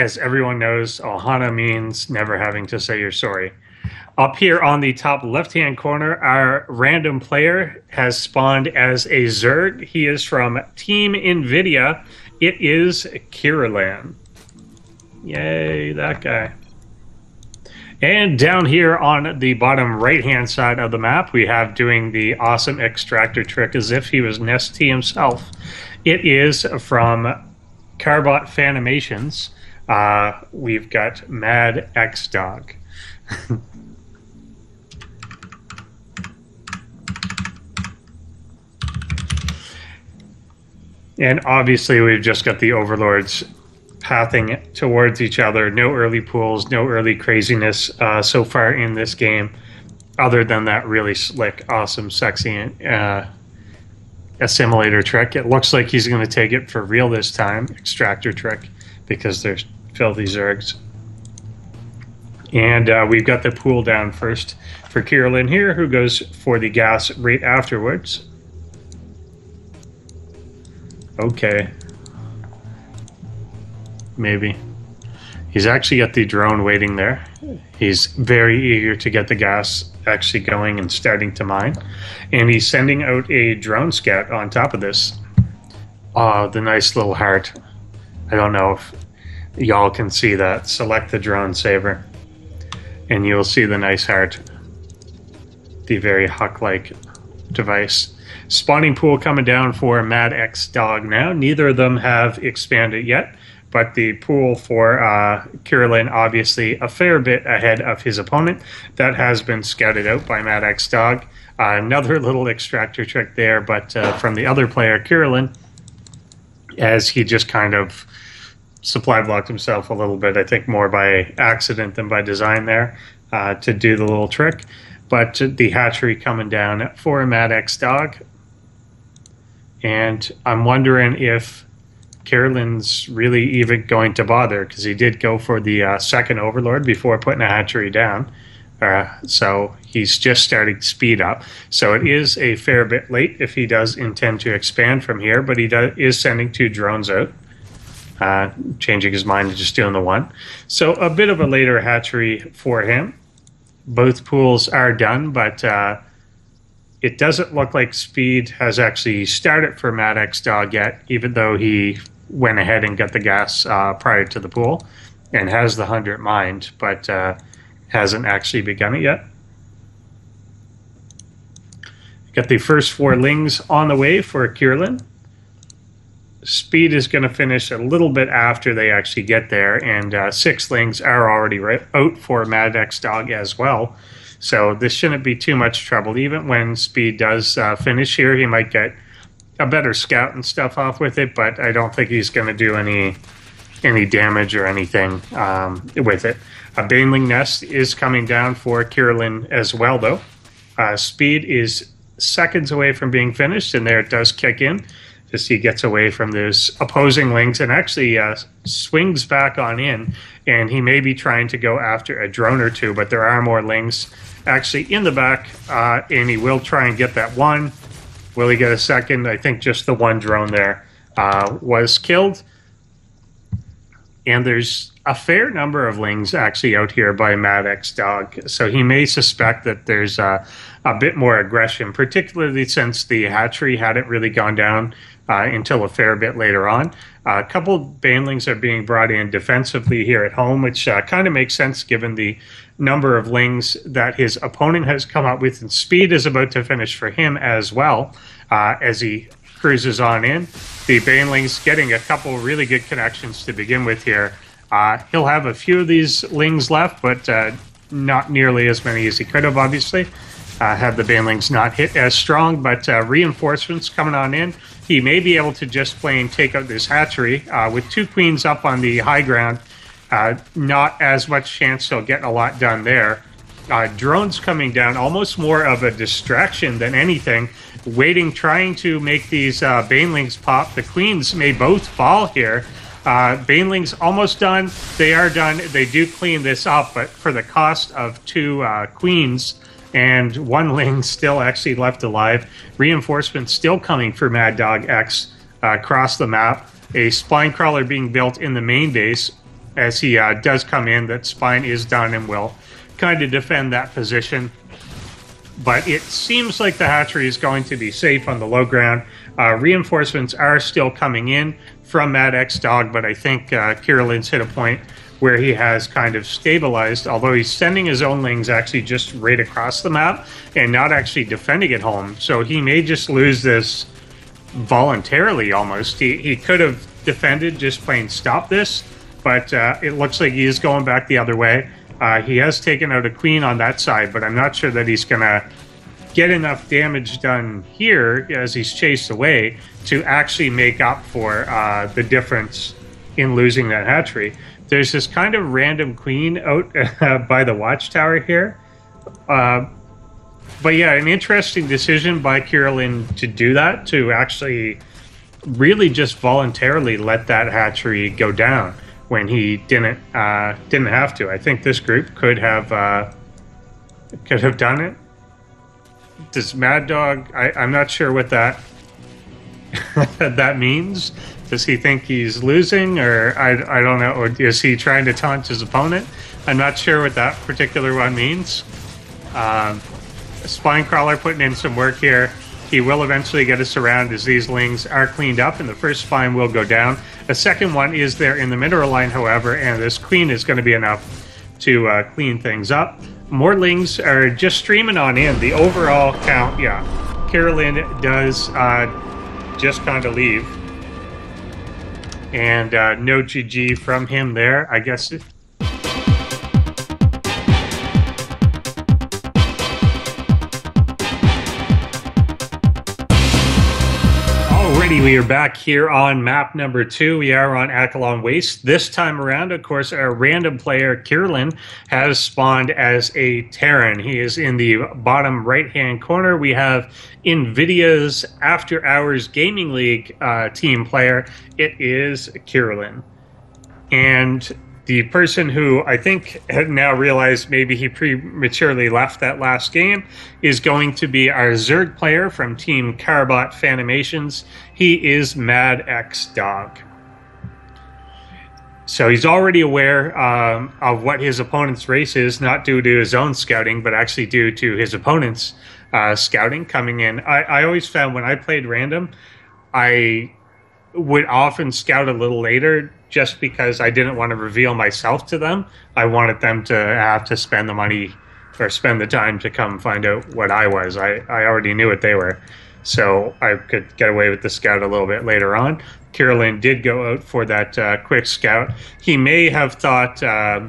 As everyone knows, Ohana means never having to say you're sorry. Up here on the top left hand corner, our random player has spawned as a Zerg. He is from Team NVIDIA. It is Kirulan. Yay, that guy. And down here on the bottom right hand side of the map, we have doing the awesome extractor trick as if he was NesTea himself. It is from Carbot Fanimations. Uh, we've got Mad X Dog. And obviously, we've just got the overlords pathing towards each other. No early pools, no early craziness uh, so far in this game, other than that really slick, awesome, sexy uh, assimilator trick. It looks like he's going to take it for real this time, extractor trick, because there's filthy zergs. And uh, we've got the pool down first for Kirulan here, who goes for the gas right afterwards. Okay. Maybe. He's actually got the drone waiting there. He's very eager to get the gas actually going and starting to mine. And he's sending out a drone scout on top of this. Oh, the nice little heart. I don't know if y'all can see that. Select the drone saver. And you'll see the nice heart. The very Huck like device. Spawning pool coming down for Mad X Dog now. Neither of them have expanded yet, but the pool for uh, Kirulan obviously a fair bit ahead of his opponent. That has been scouted out by Mad X Dog. Uh, another little extractor trick there, but uh, from the other player, Kirulan, as he just kind of supply blocked himself a little bit, I think more by accident than by design there, uh, to do the little trick. But the hatchery coming down for a Mad X Dog. And I'm wondering if Kirulan's really even going to bother because he did go for the uh, second Overlord before putting a hatchery down. Uh, so he's just starting to speed up. So it is a fair bit late if he does intend to expand from here, but he is sending two drones out, uh, changing his mind to just doing the one. So a bit of a later hatchery for him. Both pools are done, but uh, it doesn't look like speed has actually started for Maddox Dog yet, even though he went ahead and got the gas uh, prior to the pool and has the 100 mined, but uh, hasn't actually begun it yet. Got the first four lings on the way for Kirulan. Speed is going to finish a little bit after they actually get there, and uh, six lings are already right out for Mad X Dog as well. So this shouldn't be too much trouble. Even when Speed does uh, finish here, he might get a better scout and stuff off with it, but I don't think he's going to do any any damage or anything um, with it. A Baneling Nest is coming down for Kirulan as well, though. Uh, speed is seconds away from being finished, and there it does kick in as he gets away from those opposing lings and actually uh, swings back on in. And he may be trying to go after a drone or two, but there are more lings actually in the back, uh, and he will try and get that one. Will he get a second? I think just the one drone there uh, was killed. And there's a fair number of lings actually out here by Mad X Dog, so he may suspect that there's a, a bit more aggression, particularly since the hatchery hadn't really gone down uh, until a fair bit later on. Uh, a couple banelings are being brought in defensively here at home, which uh, kind of makes sense given the number of lings that his opponent has come up with, and speed is about to finish for him as well uh, as he cruises on in. The banelings getting a couple really good connections to begin with here. Uh, he'll have a few of these lings left, but uh, not nearly as many as he could have, obviously. Uh, had the banelings not hit as strong, but reinforcements coming on in. He may be able to just plain take out this hatchery uh, with two queens up on the high ground uh, not as much chance he'll get a lot done there. Uh, drones coming down, almost more of a distraction than anything. Waiting, trying to make these uh, Banelings pop. The queens may both fall here. Uh, Banelings almost done. They are done. They do clean this up, but for the cost of two uh, queens and one ling still actually left alive. Reinforcements still coming for Mad Dog X uh, across the map. a spine crawler being built in the main base as he uh, does come in. That spine is done and will kind of defend that position. But it seems like the hatchery is going to be safe on the low ground. Uh, reinforcements are still coming in from Mad X Dog, but I think uh, Kirulan's hit a point where he has kind of stabilized, although he's sending his own lings actually just right across the map and not actually defending at home. So he may just lose this voluntarily almost. He, he could have defended just plain stop this, but uh, it looks like he is going back the other way. Uh, he has taken out a queen on that side, but I'm not sure that he's going to get enough damage done here as he's chased away to actually make up for uh, the difference in losing that hatchery. There's this kind of random queen out uh, by the watchtower here. Uh, but yeah, an interesting decision by Kirulan to do that, to actually really just voluntarily let that hatchery go down when he didn't uh, didn't have to. I think this group could have uh, could have done it. Does Mad Dog? I, I'm not sure what that that means. Does he think he's losing, or I, I don't know, or is he trying to taunt his opponent? I'm not sure what that particular one means. Um, Spine Crawler putting in some work here. He will eventually get us around as these lings are cleaned up, and the first spine will go down. A second one is there in the mineral line, however, and this queen is going to be enough to uh, clean things up. More lings are just streaming on in. The overall count, yeah. Kirulan does uh, just kind of leave and uh, no GG from him there. I guess Alrighty, we are back here on map number two. We are on Akilon Waste. This time around, of course, our random player, Kirulan, has spawned as a Terran. He is in the bottom right hand corner. We have NVIDIA's After Hours Gaming League uh, team player. It is Kirulan. And the person who I think now realized maybe he prematurely left that last game is going to be our Zerg player from Team Carbot Fanimations. He is Mad X Dog. So he's already aware um, of what his opponent's race is, not due to his own scouting, but actually due to his opponent's uh, scouting coming in. I, I always found when I played random, I would often scout a little later just because I didn't want to reveal myself to them. I wanted them to have to spend the money or spend the time to come find out what I was. I, I already knew what they were. So I could get away with the scout a little bit later on. Kirulan did go out for that uh, quick scout. He may have thought, uh,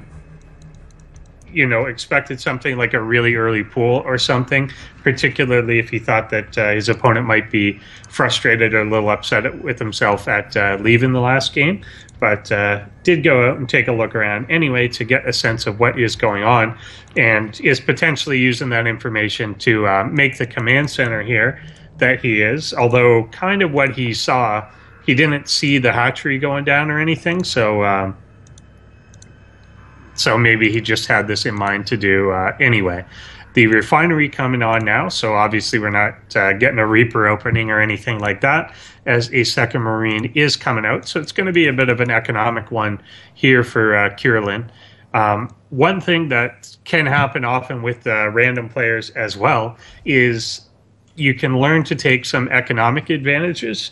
you know, expected something like a really early pool or something, particularly if he thought that uh, his opponent might be frustrated or a little upset with himself at uh, leaving the last game but uh, did go out and take a look around anyway to get a sense of what is going on and is potentially using that information to uh, make the command center here that he is. Although, kind of what he saw, he didn't see the hatchery going down or anything, so. Um, so maybe he just had this in mind to do uh, anyway the refinery coming on now, so obviously we're not uh, getting a Reaper opening or anything like that, as a second Marine is coming out. So it's going to be a bit of an economic one here for uh. Um, one thing that can happen often with uh, random players as well is you can learn to take some economic advantages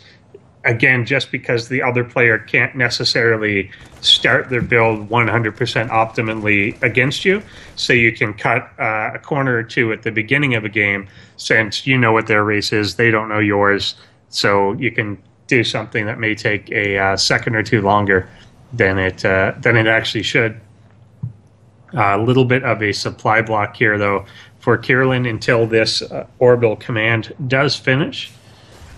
again, just because the other player can't necessarily start their build 100% optimally against you. So you can cut uh, a corner or two at the beginning of a game since you know what their race is, they don't know yours. So you can do something that may take a uh, second or two longer than it uh, than it actually should. A little bit of a supply block here, though, for Kirulan until this uh, orbital command does finish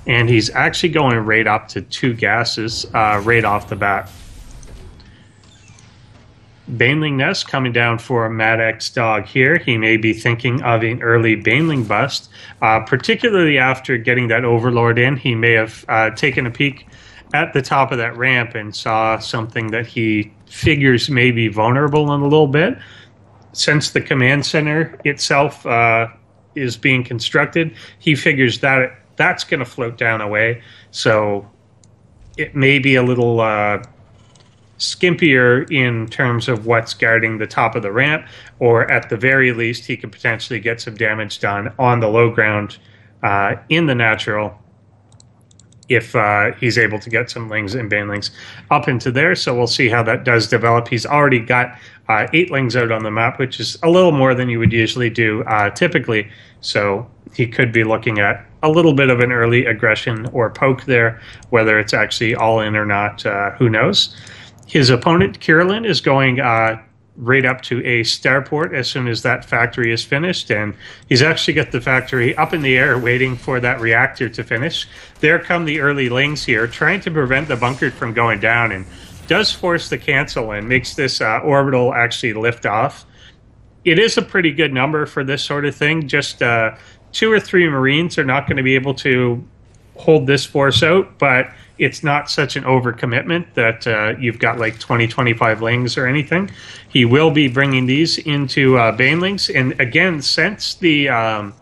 and he's actually going right up to two gases uh, right off the bat. Baneling Nest coming down for a Mad X dog here. He may be thinking of an early Baneling bust, uh, particularly after getting that Overlord in. He may have uh, taken a peek at the top of that ramp and saw something that he figures may be vulnerable in a little bit. Since the command center itself uh, is being constructed, he figures that that's going to float down away. So it may be a little uh, skimpier in terms of what's guarding the top of the ramp, or at the very least, he could potentially get some damage done on the low ground uh, in the natural if uh, he's able to get some lings and banelings up into there. So we'll see how that does develop. He's already got uh, eight lings out on the map, which is a little more than you would usually do uh, typically. So he could be looking at a little bit of an early aggression or poke there, whether it's actually all in or not, uh, who knows. His opponent, Kirulan, is going uh, right up to a starport as soon as that factory is finished. And he's actually got the factory up in the air waiting for that reactor to finish. There come the early lings here, trying to prevent the bunker from going down and does force the cancel and makes this uh, orbital actually lift off. It is a pretty good number for this sort of thing. Just uh, two or three Marines are not going to be able to hold this force out, but it's not such an overcommitment that uh, you've got like 20, 25 lings or anything. He will be bringing these into uh, Banelings. And again, since the um,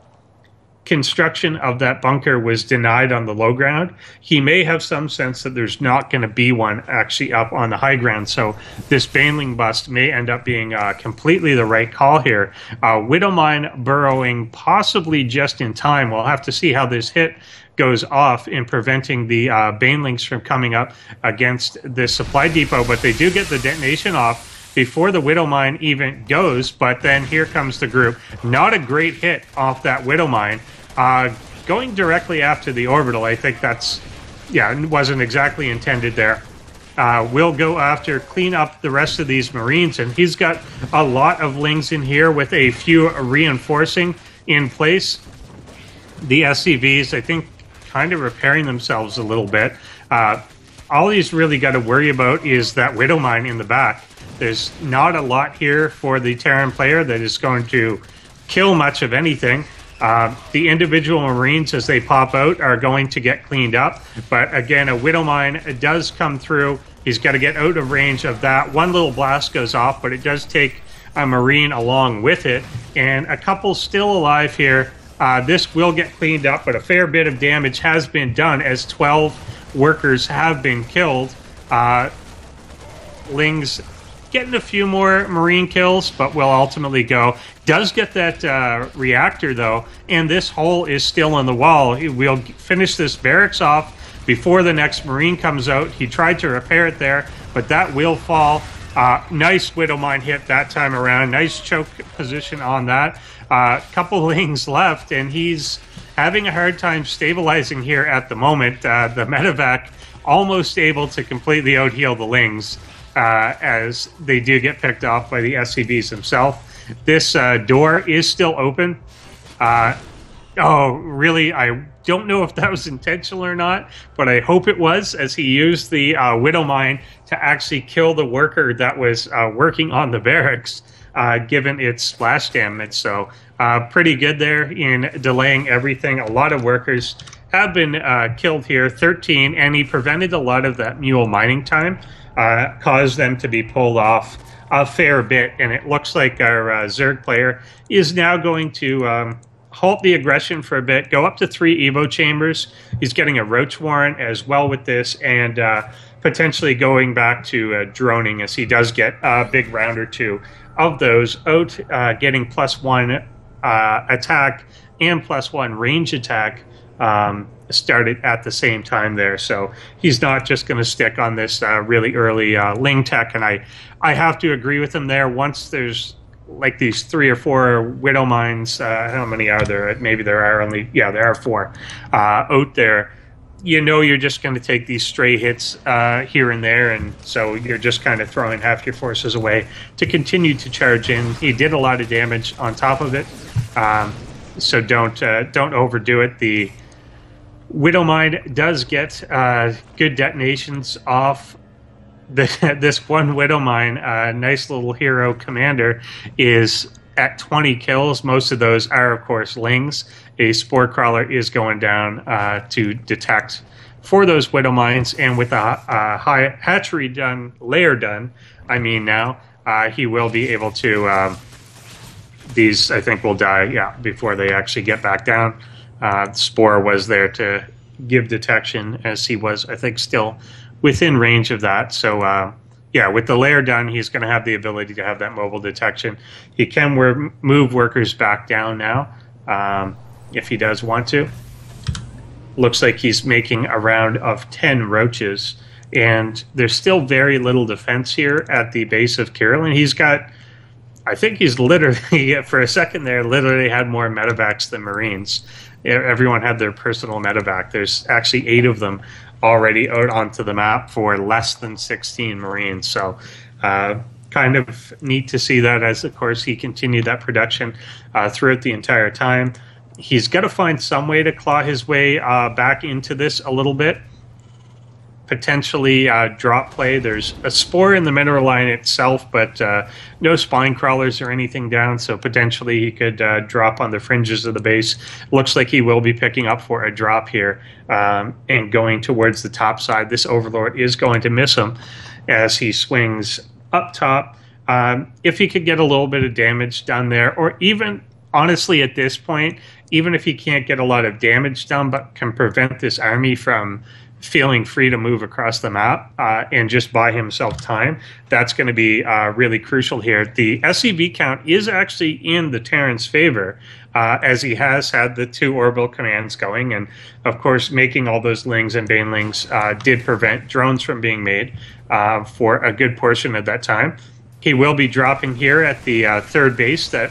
construction of that bunker was denied on the low ground, he may have some sense that there's not going to be one actually up on the high ground. So this Baneling bust may end up being uh, completely the right call here. Uh, Widowmine burrowing possibly just in time. We'll have to see how this hit goes off in preventing the uh, Banelings from coming up against the supply depot. But they do get the detonation off before the Widow Mine even goes. But then here comes the group. Not a great hit off that Widow Mine. Uh, going directly after the orbital, I think that's, yeah, wasn't exactly intended there. Uh, will go after, clean up the rest of these Marines. And he's got a lot of lings in here with a few reinforcing in place. The SCVs, I think kind of repairing themselves a little bit. Uh, all he's really got to worry about is that Widow Mine in the back. There's not a lot here for the Terran player that is going to kill much of anything. Uh, the individual Marines, as they pop out, are going to get cleaned up. But again, a Widow Mine does come through. He's got to get out of range of that. One little blast goes off, but it does take a Marine along with it. And a couple still alive here uh, this will get cleaned up, but a fair bit of damage has been done as 12 workers have been killed. Uh, Ling's getting a few more marine kills, but will ultimately go. Does get that uh, reactor though, and this hole is still in the wall. We'll finish this barracks off before the next marine comes out. He tried to repair it there, but that will fall. Uh, nice widow mine hit that time around. Nice choke position on that. A uh, couple lings left, and he's having a hard time stabilizing here at the moment. Uh, the medevac almost able to completely outheal the lings uh, as they do get picked off by the SCVs themselves. This uh, door is still open. Uh, oh, really? I don't know if that was intentional or not, but I hope it was, as he used the uh, widow mine to actually kill the worker that was uh, working on the barracks uh, given its splash damage. So pretty good there in delaying everything. A lot of workers have been killed here, 13, and he prevented a lot of that mule mining time, uh, caused them to be pulled off a fair bit. And it looks like our uh, Zerg player is now going to um, halt the aggression for a bit, go up to three Evo chambers. He's getting a roach warren as well with this, and uh, potentially going back to uh, droning as he does get a big round or two of those, out uh, getting plus one uh, attack and plus one range attack um, started at the same time there. So he's not just going to stick on this uh, really early uh, Ling tech. And I, I have to agree with him there. Once there's like these three or four widow mines, uh, how many are there? Maybe there are only, yeah, there are four uh, out there you know you're just going to take these stray hits uh, here and there, and so you're just kind of throwing half your forces away to continue to charge in. He did a lot of damage on top of it, um, so don't uh, don't overdo it. The Widow Mine does get uh, good detonations off. This one Widow Mine, uh, nice little hero commander, is at 20 kills. Most of those are, of course, lings a spore crawler is going down uh, to detect for those widow mines. And with a, a high hatchery done, lair done, I mean now, uh, he will be able to. Um, these, I think, will die, yeah, before they actually get back down. Uh, spore was there to give detection as he was, I think, still within range of that. So, uh, yeah, with the lair done, he's going to have the ability to have that mobile detection. He can move workers back down now um, if he does want to. Looks like he's making a round of 10 roaches, and there's still very little defense here at the base of Kirulan. He's got, I think he's literally, for a second there, literally had more medevacs than Marines. Everyone had their personal medevac. There's actually eight of them already out onto the map for less than 16 Marines. So, uh, kind of neat to see that as, of course, he continued that production uh, throughout the entire time. He's got to find some way to claw his way uh, back into this a little bit potentially uh, drop play. There's a spore in the mineral line itself, but uh, no spine crawlers or anything down. So potentially he could uh, drop on the fringes of the base. Looks like he will be picking up for a drop here um, and going towards the top side. This Overlord is going to miss him as he swings up top. Um, if he could get a little bit of damage done there, or even honestly at this point, even if he can't get a lot of damage done, but can prevent this army from feeling free to move across the map uh, and just buy himself time. That's going to be uh, really crucial here. The SCV count is actually in the Terran's favor. Uh, as he has had the two orbital commands going, and of course, making all those lings and banelings uh, did prevent drones from being made uh, for a good portion of that time. He will be dropping here at the uh, third base that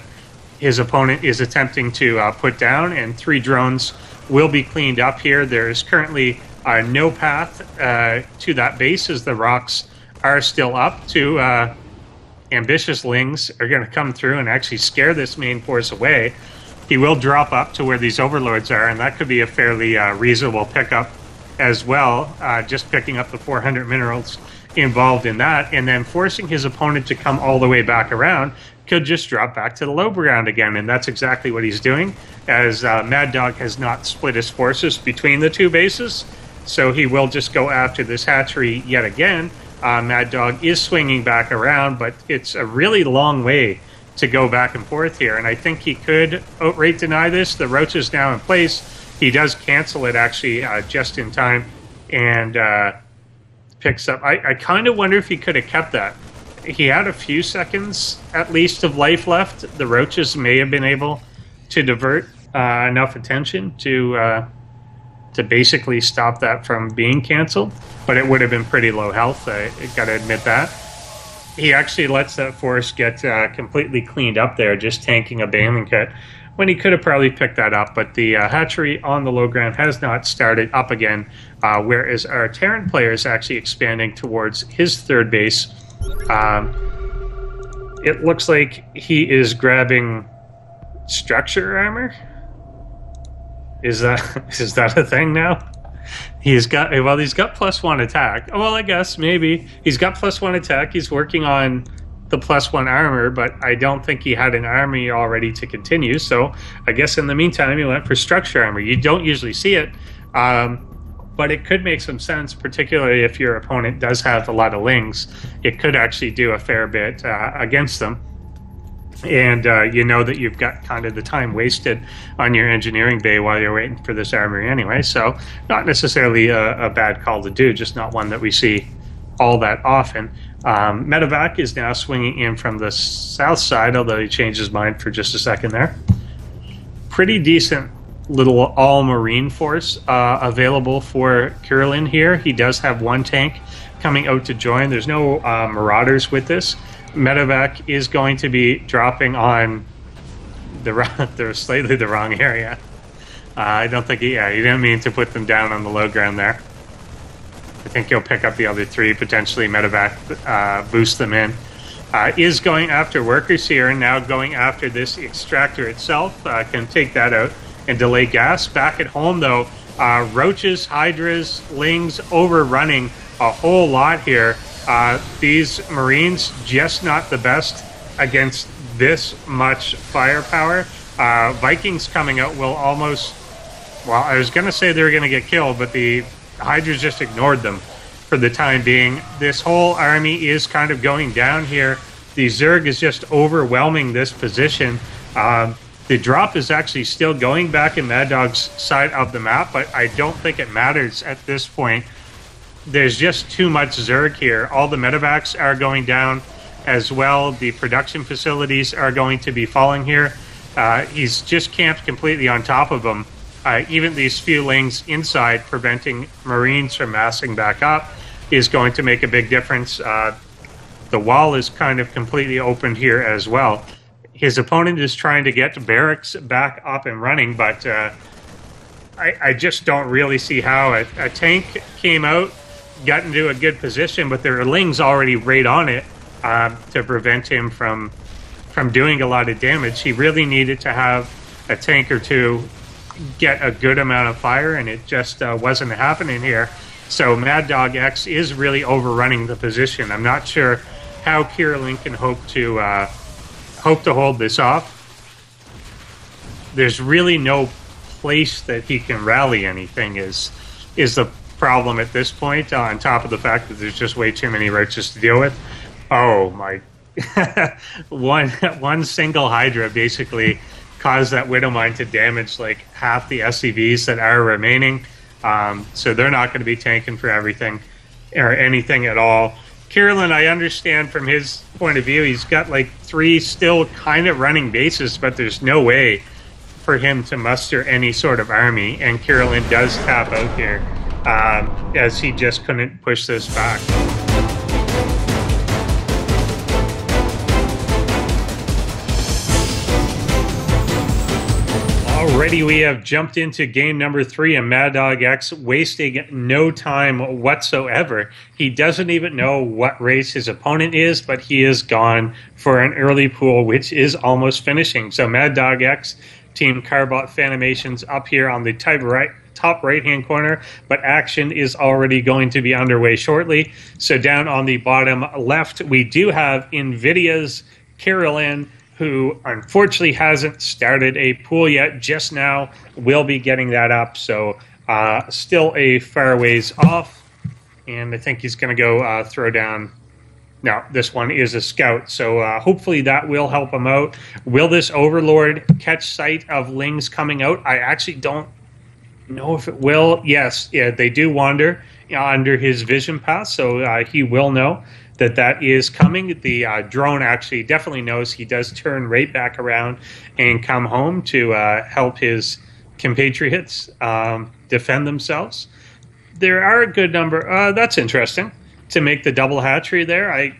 his opponent is attempting to put down, and three drones will be cleaned up here. There is currently uh, no path uh, to that base as the rocks are still up to uh, ambitious lings are going to come through and actually scare this main force away. He will drop up to where these overlords are, and that could be a fairly uh, reasonable pickup as well. Uh, just picking up the 400 minerals involved in that, and then forcing his opponent to come all the way back around could just drop back to the low ground again, and that's exactly what he's doing. As uh, Mad Dog has not split his forces between the two bases, so he will just go after this hatchery yet again. Uh, Mad Dog is swinging back around, but it's a really long way to go back and forth here. And I think he could outright deny this. The roach is now in place. He does cancel it actually uh, just in time and uh, picks up. I, I kind of wonder if he could have kept that. He had a few seconds at least of life left. The roaches may have been able to divert uh, enough attention to uh, to basically stop that from being canceled, but it would have been pretty low health. I, got to admit that. He actually lets that force get uh, completely cleaned up there, just tanking a baneling kit when he could have probably picked that up. But the uh, hatchery on the low ground has not started up again, uh, whereas our Terran player is actually expanding towards his third base. Um, it looks like he is grabbing structure armor. Is that is that a thing now? He's got well, he's got plus one attack. Well, I guess maybe he's got plus one attack. He's working on the plus one armor, but I don't think he had an army already to continue. So I guess in the meantime, he went for structure armor. You don't usually see it, um, but it could make some sense, particularly if your opponent does have a lot of lings. It could actually do a fair bit uh, against them and uh, you know that you've got kind of the time wasted on your engineering bay while you're waiting for this armory anyway. So, not necessarily a, a bad call to do, just not one that we see all that often. Um, Medevac is now swinging in from the south side, although he changed his mind for just a second there. Pretty decent little all marine force uh, available for Kirulan here. He does have one tank coming out to join. There's no uh, marauders with this medevac is going to be dropping on the the slightly the wrong area. Uh, I don't think he, yeah, he didn't mean to put them down on the low ground there. I think he'll pick up the other three, potentially medevac, uh, boost them in. Uh, is going after workers here and now going after this extractor itself. Uh, can take that out and delay gas. Back at home, though, uh, roaches, hydras, lings overrunning a whole lot here. Uh, these Marines just not the best against this much firepower. Uh, Vikings coming out will almost. Well, I was going to say they were going to get killed, but the Hydras just ignored them for the time being. This whole army is kind of going down here. The Zerg is just overwhelming this position. Um, The drop is actually still going back in Mad Dog's side of the map, but I don't think it matters at this point. There's just too much Zerg here. All the medevacs are going down as well. The production facilities are going to be falling here. Uh, he's just camped completely on top of them. Uh, even these few lings inside, preventing Marines from massing back up, is going to make a big difference. Uh, the wall is kind of completely open here as well his opponent is trying to get barracks back up and running, but uh, I, I, just don't really see how. A, a, tank came out, got into a good position, but there are lings already right on it uh, to prevent him from from doing a lot of damage. He really needed to have a tank or two get a good amount of fire, and it just uh, wasn't happening here. So Mad Dog X is really overrunning the position. I'm not sure how Kirulan can hope to uh, hope to hold this off. There's really no place that he can rally anything is is the problem at this point. On top of the fact that there's just way too many roaches to deal with. Oh my! one one single Hydra basically caused that widow mine to damage like half the SCVs that are remaining. Um, so they're not going to be tanking for everything or anything at all. Kirulan, I understand from his point of view, he's got like three still kind of running bases, but there's no way for him to muster any sort of army. And Kirulan does tap out here um, as he just couldn't push this back. Already, we have jumped into game number three, and Mad Dog X wasting no time whatsoever. He doesn't even know what race his opponent is, but he is gone for an early pool, which is almost finishing. So, Mad Dog X, Team Carbot Fanimations up here on the top right, top right hand corner, but action is already going to be underway shortly. So, down on the bottom left, we do have NVIDIA's Kirulan who unfortunately hasn't started a pool yet. Just now, will be getting that up. So, uh, still a fair ways off. And I think he's going to go uh, throw down. No, this one is a scout. So, uh, hopefully, that will help him out. Will this Overlord catch sight of Lings coming out? I actually don't know if it will. Yes, yeah, they do wander under his vision path. So, uh, he will know that that is coming. The uh, drone actually definitely knows he does turn right back around and come home to uh, help his compatriots um, defend themselves. There are a good number. Uh, that's interesting to make the double hatchery there. I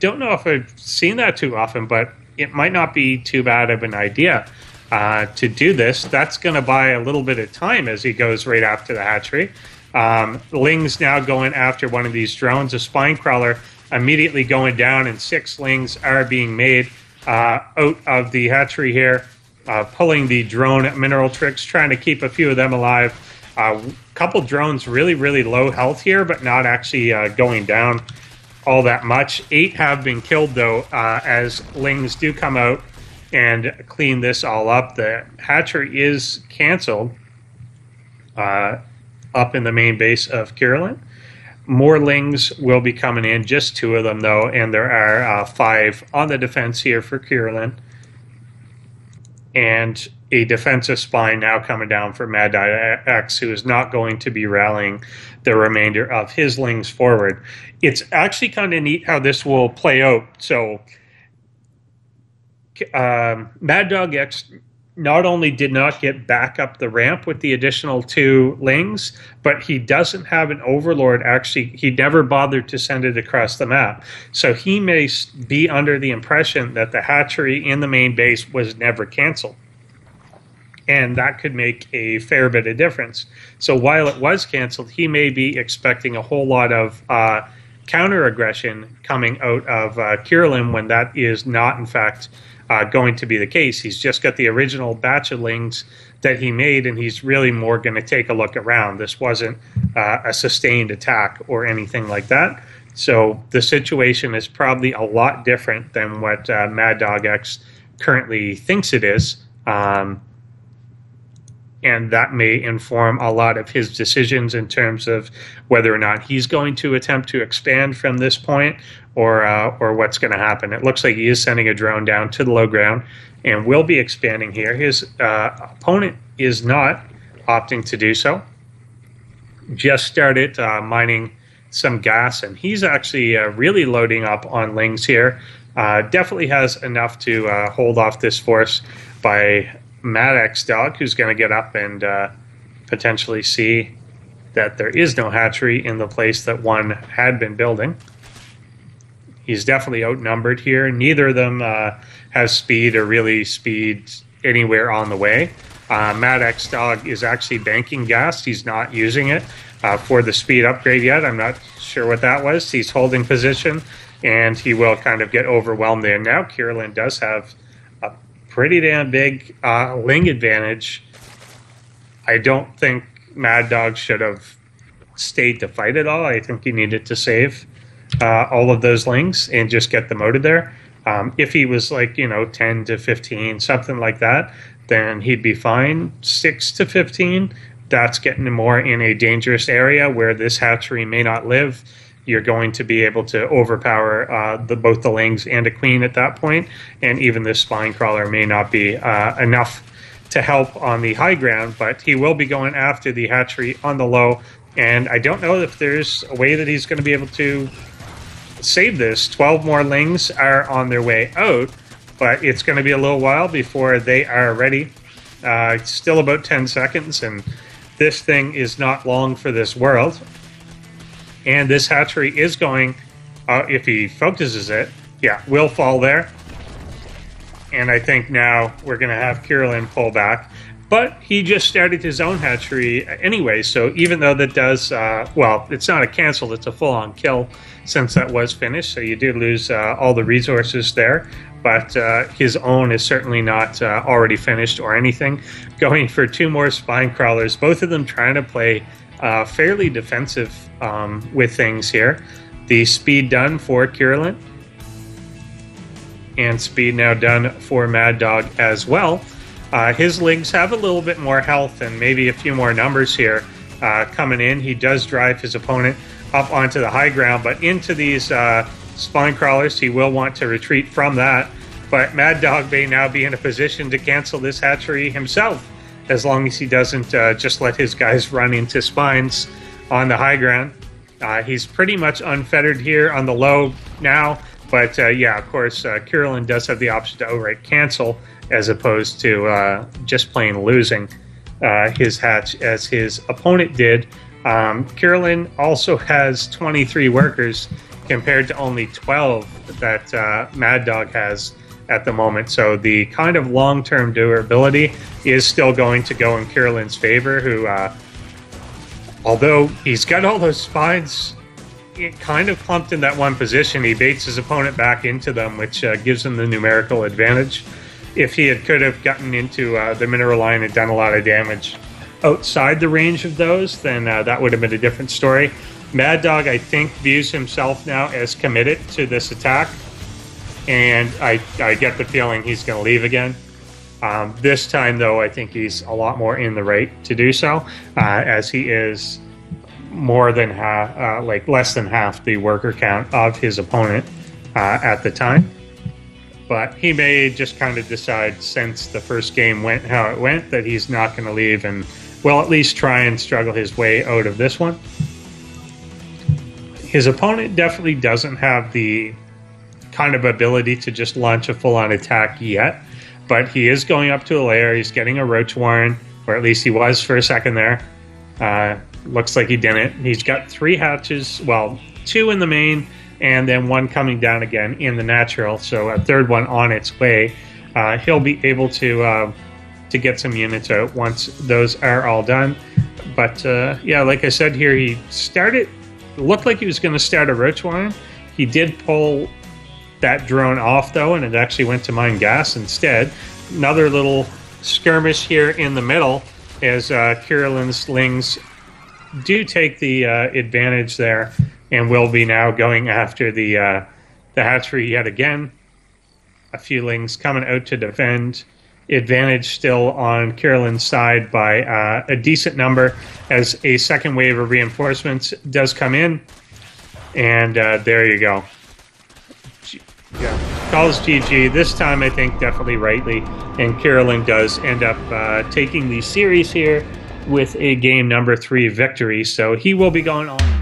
don't know if I've seen that too often, but it might not be too bad of an idea. Uh, to do this, that's going to buy a little bit of time as he goes right after the hatchery. Um, Ling's now going after one of these drones, a spine crawler, immediately going down, and six Lings are being made uh, out of the hatchery here, uh, pulling the drone mineral tricks, trying to keep a few of them alive. A uh, couple drones really, really low health here, but not actually uh, going down all that much. Eight have been killed, though, uh, as Lings do come out and clean this all up. The hatcher is canceled. Uh, up in the main base of Kirulan. More Lings will be coming in, just two of them though, and there are uh, five on the defense here for Kirulan. And a defensive spine now coming down for Mad X, who is not going to be rallying the remainder of his Lings forward. It's actually kind of neat how this will play out. So, um, Mad Dog X not only did not get back up the ramp with the additional two lings, but he doesn't have an overlord. Actually, he never bothered to send it across the map. So he may be under the impression that the hatchery in the main base was never canceled. And that could make a fair bit of difference. So while it was canceled, he may be expecting a whole lot of uh, counter aggression coming out of uh, when that is not, in fact, uh, going to be the case. He's just got the original batch of lings that he made, and he's really more going to take a look around. This wasn't uh, a sustained attack or anything like that. So the situation is probably a lot different than what uh, Mad Dog X currently thinks it is. Um, and that may inform a lot of his decisions in terms of whether or not he's going to attempt to expand from this point or uh, or what's going to happen. It looks like he is sending a drone down to the low ground, and will be expanding here. His uh, opponent is not opting to do so. Just started uh, mining some gas, and he's actually uh, really loading up on lings here. Uh, definitely has enough to uh, hold off this force by Maddox Dog, who's going to get up and potentially see that there is no hatchery in the place that one had been building. He's definitely outnumbered here. Neither of them uh, has speed or really speed anywhere on the way. Uh, Mad X Dog is actually banking gas. He's not using it uh, for the speed upgrade yet. I'm not sure what that was. He's holding position and he will kind of get overwhelmed there. Now, Kirulan does have a pretty damn big uh, Ling advantage. I don't think Mad Dog should have stayed to fight at all. I think he needed to save uh, all of those Lings and just get them out of there. Um, if he was like, you know, 10 to 15, something like that, then he'd be fine. 6 to 15, that's getting more in a dangerous area where this hatchery may not live. You're going to be able to overpower uh, the, both the lings and a queen at that point, and even this spine crawler may not be uh, enough to help on the high ground. But he will be going after the hatchery on the low, and I don't know if there's a way that he's going to be able to save this. Twelve more lings are on their way out, but it's going to be a little while before they are ready. Uh, still about 10 seconds, and this thing is not long for this world. And this hatchery is going, uh, if he focuses it, yeah, will fall there. And I think now we're going to have Kirulan pull back. But he just started his own hatchery anyway, so even though that does, uh, well, it's not a cancel, it's a full on kill since that was finished, so you do lose uh, all the resources there but uh, his own is certainly not uh, already finished or anything. Going for two more spine crawlers, both of them trying to play uh, fairly defensive um, with things here. The speed done for Kirulan, and speed now done for Mad Dog as well. Uh, his legs have a little bit more health and maybe a few more numbers here uh, coming in. He does drive his opponent up onto the high ground, but into these uh, spine crawlers. He will want to retreat from that. But Mad Dog may now be in a position to cancel this hatchery himself, as long as he doesn't uh, just let his guys run into spines on the high ground. Uh, he's pretty much unfettered here on the low now. But uh, yeah, of course, uh, does have the option to outright cancel as opposed to uh, just plain losing uh, his hatch as his opponent did. Um, also has 23 workers compared to only 12 that uh, Mad Dog has at the moment. So the kind of long term durability is still going to go in Kirulan's favor, who, uh, although he's got all those spines it kind of clumped in that one position, he baits his opponent back into them, which uh, gives him the numerical advantage. If he had could have gotten into uh, the mineral line and done a lot of damage outside the range of those, then uh, that would have been a different story. Mad Dog, I think, views himself now as committed to this attack, and I, I get the feeling he's going to leave again. Um, this time, though, I think he's a lot more in the right to do so, uh, as he is more than half, uh, like less than half the worker count of his opponent uh, at the time. But he may just kind of decide, since the first game went how it went, that he's not going to leave and will at least try and struggle his way out of this one his opponent definitely doesn't have the kind of ability to just launch a full on attack yet, but he is going up to a lair. He's getting a roach warren, or at least he was for a second there. Uh, looks like he didn't. He's got three hatches, well, two in the main, and then one coming down again in the natural. So a third one on its way. Uh, he'll be able to uh, to get some units out once those are all done. But uh, yeah, like I said here, he started looked like he was going to start a roach warren. He did pull that drone off though, and it actually went to mine gas instead. Another little skirmish here in the middle as uh, Kirulan's Lings do take the uh, advantage there and will be now going after the uh, the hatchery yet again. A few Lings coming out to defend advantage still on Kirulan's side by uh, a decent number as a second wave of reinforcements does come in. And uh, there you go. Yeah, calls GG. This time, I think definitely rightly. And Carolyn does end up uh, taking the series here with a game number three victory. So he will be going on.